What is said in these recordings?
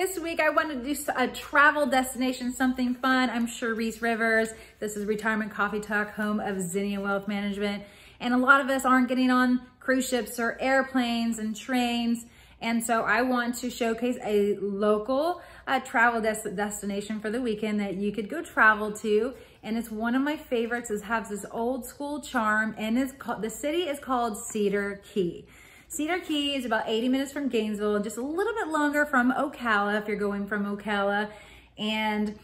This week, I wanted to do a travel destination, something fun. I'm Charisse Rivers. This is Retirement Coffee Talk, home of Zinnia Wealth Management. And a lot of us aren't getting on cruise ships or airplanes and trains. And so I want to showcase a local uh, travel des destination for the weekend that you could go travel to. And it's one of my favorites. It has this old school charm and it's called, the city is called Cedar Key. Cedar Key is about 80 minutes from Gainesville, just a little bit longer from Ocala if you're going from Ocala. And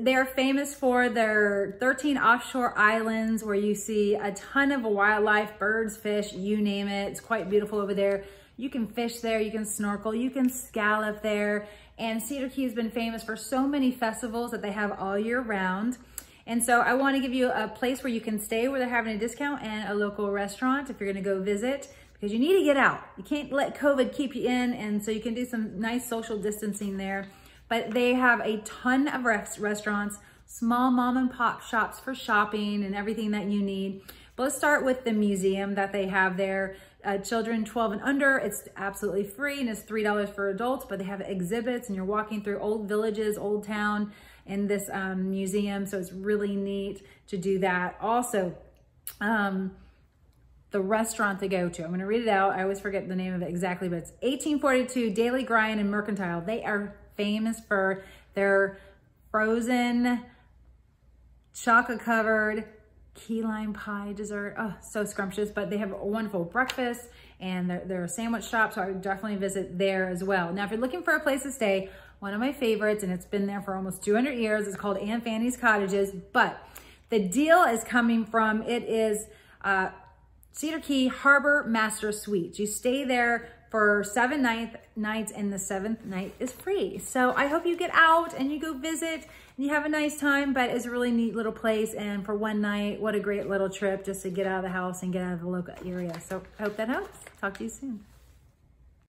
they're famous for their 13 offshore islands where you see a ton of wildlife, birds, fish, you name it. It's quite beautiful over there. You can fish there, you can snorkel, you can scallop there. And Cedar Key has been famous for so many festivals that they have all year round. And so I wanna give you a place where you can stay where they're having a discount and a local restaurant if you're gonna go visit because you need to get out. You can't let COVID keep you in, and so you can do some nice social distancing there. But they have a ton of restaurants, small mom and pop shops for shopping and everything that you need. But let's start with the museum that they have there. Uh, children 12 and under, it's absolutely free and it's $3 for adults, but they have exhibits and you're walking through old villages, old town in this um, museum. So it's really neat to do that. Also, um, the restaurant to go to. I'm going to read it out. I always forget the name of it exactly, but it's 1842 Daily Grind and Mercantile. They are famous for their frozen, chocolate covered key lime pie dessert. Oh, so scrumptious, but they have a wonderful breakfast and they're, they're a sandwich shop, so I would definitely visit there as well. Now, if you're looking for a place to stay, one of my favorites, and it's been there for almost 200 years, is called Aunt Fanny's Cottages, but the deal is coming from, it is uh, Cedar Key Harbor Master Suites. You stay there for seven night, nights and the seventh night is free. So I hope you get out and you go visit and you have a nice time, but it's a really neat little place. And for one night, what a great little trip just to get out of the house and get out of the local area. So I hope that helps. Talk to you soon.